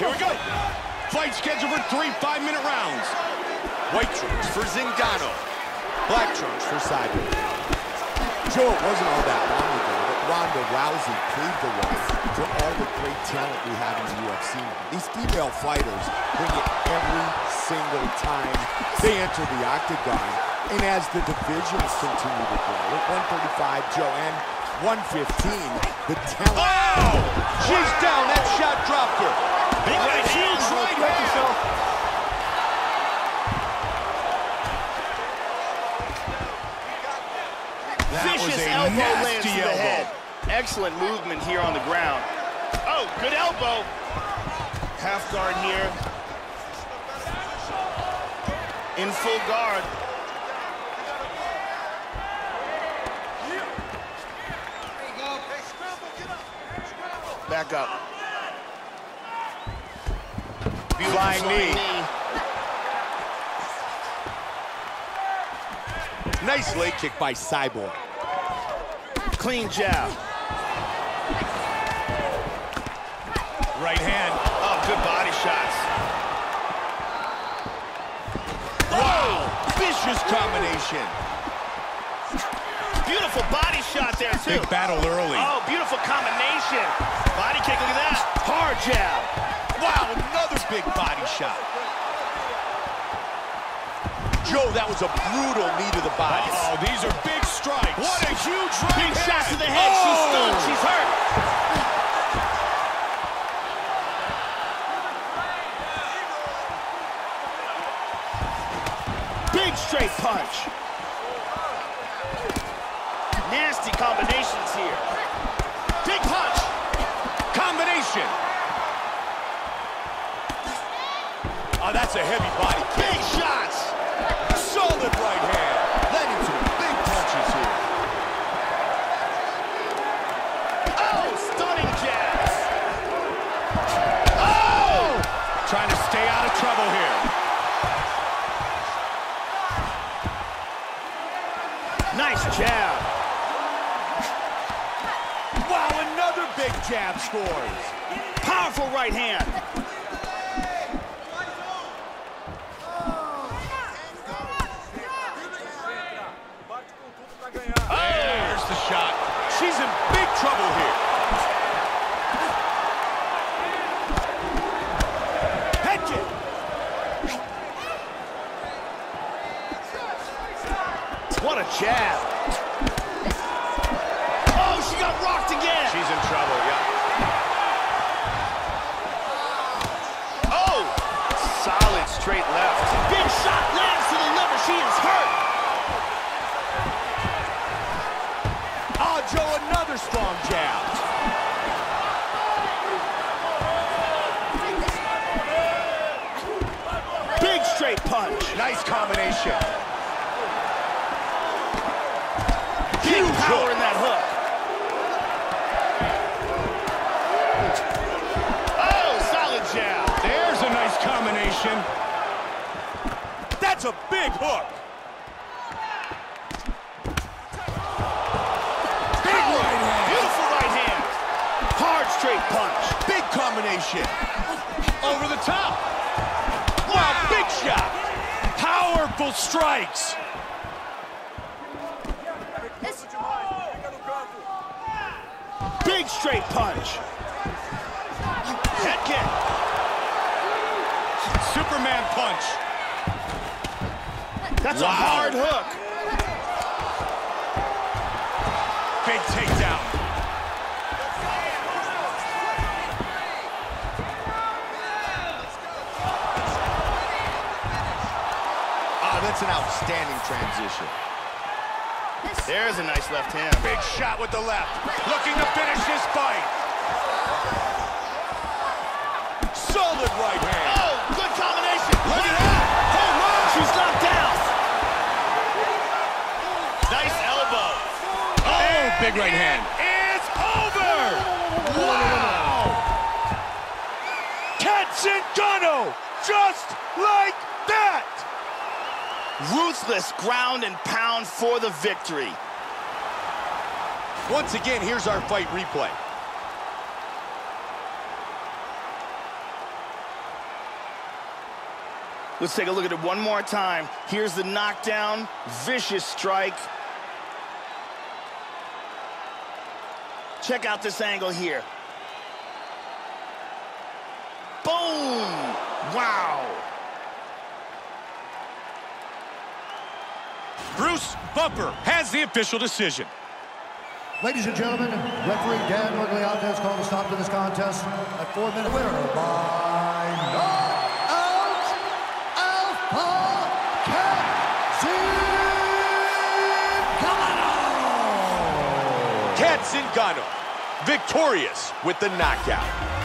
Here we go. Fight scheduled for three five-minute rounds. White trunks for Zingano. Black trunks for Cyborg. Joe, it wasn't all that long ago that Ronda Rousey paved the way for all the great talent we have in the UFC. These female fighters bring it every single time they enter the octagon. And as the divisions continue to grow, at 135, Joe, and 115, the talent... Oh! She's down. That shot dropped her. Big right hand. Right hand. yourself. That was Vicious a elbow lands to the elbow. head. Excellent movement here on the ground. Oh, good elbow. Half guard here. In full guard. Back up. Beautiful Flying knee. Nice leg kick by Cyborg. Clean jab. Right hand. Oh, good body shots. Wow! Vicious combination. Beautiful body shot there, too. Big battle early. Oh, beautiful combination. Body kick, look at that. Hard jab. Wow, another big body shot. Joe, that was a brutal knee to the body. Oh, these are big strikes. What a huge right Big hand. shot to the head. She's Oh! stunned. She's hurt. Big straight punch. Nasty combinations here. Big punch. Combination. Oh, that's a heavy body. Big shots. Solid right hand. Landing some big punches here. Oh, stunning jabs. Oh! Trying to stay out of trouble here. Nice jab. Wow, another big jab scores. Powerful right hand. There's the shot. She's in big trouble here. What a jab. Oh, she got rocked again. She's in trouble, yeah. Oh, solid straight left. Big shot lands to the liver. She is hurt. Another strong jab. Big straight punch. Nice combination. Big power in that hook. Oh, solid jab. There's a nice combination. That's a big hook. Straight punch. Big combination. Over the top. Wow, big shot. Powerful strikes. Big straight punch. Head kick. Superman punch. That's a hard hook. Big takedown. Outstanding transition. There's a nice left hand. Big shot with the left. Looking to finish this fight. Solid right hand. Oh, good combination. Look at that. Oh, Home run. She's knocked down. Nice elbow. Oh, oh, big right hand. It's over. Wow. Cat Zingano, just like that. Ruthless ground and pound for the victory. Once again, here's our fight replay. Let's take a look at it one more time. Here's the knockdown. Vicious strike. Check out this angle here. Boom! Wow! Bruce Buffer has the official decision. Ladies and gentlemen, referee Dan Miragliotta has called a stop to this contest at four minutes. winner by knockout Alpha Cat Cat Zingano, victorious with the knockout.